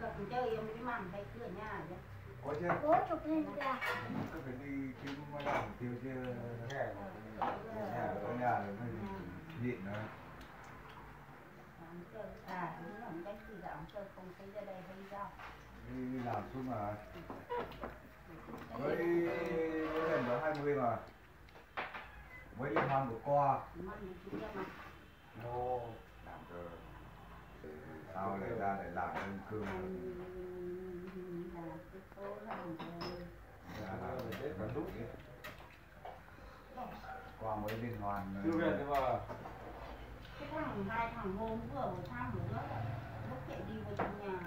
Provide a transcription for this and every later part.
lợn chơi em mới mặn thấy cửa nhà chứ có chứ bố chụp lên là cứ phải đi kiếm mà làm tiêu nghe nhà ở nhà rồi mới nhịn chơi à đúng là cái gì là ông chơi không thấy ra đây hay sao đi, làm xuống mà. Với lần đó 20 mà. Với liên hoan vừa qua. Mà mình chỉ cho mà Ô, làm cơ sao lại ra để làm lên cơm cả lúc qua mới liên hoan chưa về nhưng mà. Cái thằng hai thằng hôm vừa một thăm nữa. Lúc chạy đi vào trong nhà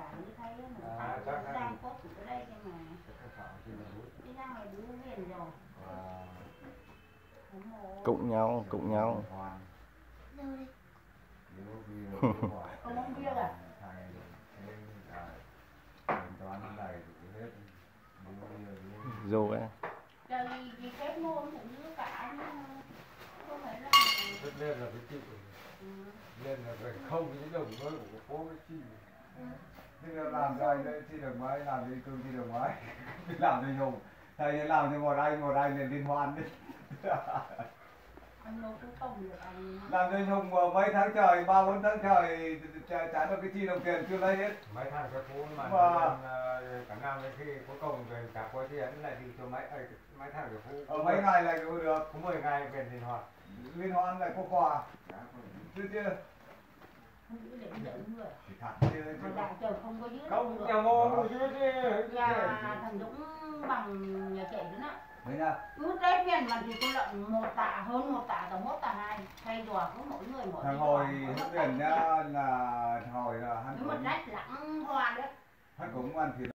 bạn như thấy nó À, chắc là- đang có ở đây nhưng mà. đi ra ngoài đứa liền rồi. Cụng nhau, cụng nhau. đâu đây nếu vì nếu hỏi Không uống bia à? thầy thế là tính toán này thì hết nếu như Dù ấy. Trời vì kết môn cũng như cả nhưng mà không phải là rất nên là cái chị ừ. nên là phải không cái đồng mới của phố cái chị Thế là làm cho anh đấy chi được mấy, làm cho cương chi được mấy Đi làm cho nhung Thầy làm cho một anh, một anh lên liên hoan đi Làm nhung mà mấy tháng trời, ba bốn tháng trời chả được cái chi đồng tiền chưa lấy hết. Mấy thằng cái phố mà Wow. lên, cả năm đến khi có công về cả cuối thì anh lại đi cho mấy ờ, mấy thằng cái phố Ở mấy ngày này cũng được. Có 10 ngày về thì hoạt Liên hoan lại có quà. Chưa chưa? Không người. Có dưới không nhà của dưới nhà thằng Dũng bằng Mấy nha cứ tết viên mà thì con lợn một tạ hơn một tạ tầm một tạ hai. Thay đùa có mỗi người mỗi Thằng hồi tuyển nhá là hồi là hắn cũng rách lặng hoa đấy. hắn cũng ăn thịt